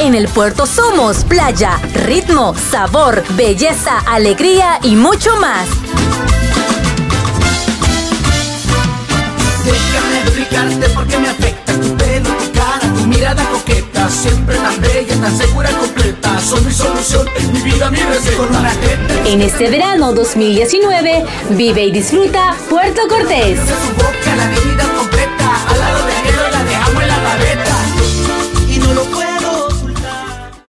En el puerto somos playa, ritmo, sabor, belleza, alegría y mucho más. Déjame explicarte por qué me afecta tu pelo, tu cara, tu mirada coqueta, siempre tan bella, tan segura y completa. Son mi solución, mi vida, mi receta. En este verano 2019, vive y disfruta Puerto Cortés.